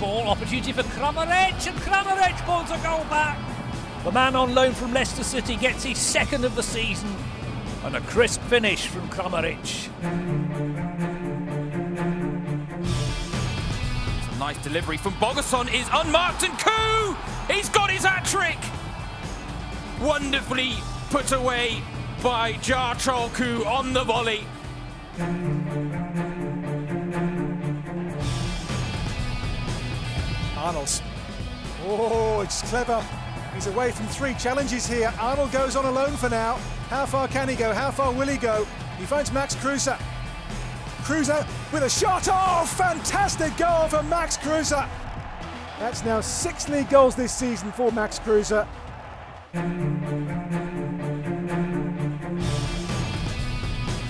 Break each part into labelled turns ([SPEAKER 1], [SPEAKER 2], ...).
[SPEAKER 1] Ball, opportunity for Kramaric, and Kramaric pulls a goal back. The man on loan from Leicester City gets his second of the season, and a crisp finish from Kramaric.
[SPEAKER 2] Nice delivery from Bogason is unmarked and Koo! He's got his hat trick! Wonderfully put away by Jar Koo on the volley.
[SPEAKER 3] Arnold's. Oh, it's clever. He's away from three challenges here. Arnold goes on alone for now. How far can he go? How far will he go? He finds Max Kruse. Kruse with a shot. Oh, fantastic goal for Max Kruse. That's now six league goals this season for Max Kruse.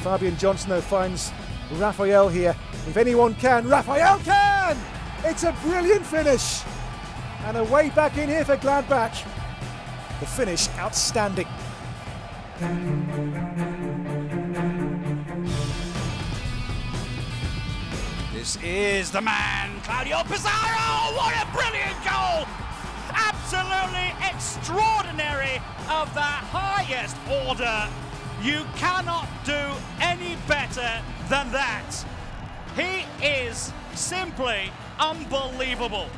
[SPEAKER 3] Fabian Johnson finds Raffael here. If anyone can, Raffael can! It's a brilliant finish. And a way back in here for Gladbach. The finish outstanding.
[SPEAKER 4] This is the man, Claudio Pizarro! What a brilliant goal! Absolutely extraordinary of the highest order. You cannot do any better than that. He is simply unbelievable.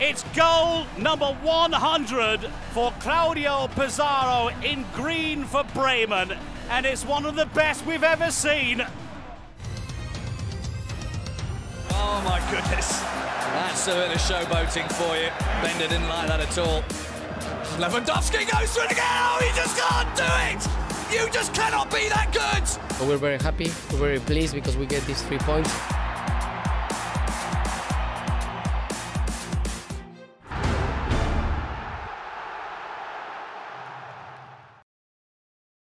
[SPEAKER 4] It's goal number 100 for Claudio Pizarro in green for Bremen, and it's one of the best we've ever seen.
[SPEAKER 5] Oh my goodness. That's a bit of showboating for you. Bender didn't like that at all. Lewandowski goes through it again. Oh, he just can't do it. Just cannot be that good.
[SPEAKER 6] We're very happy, we're very pleased because we get these three points.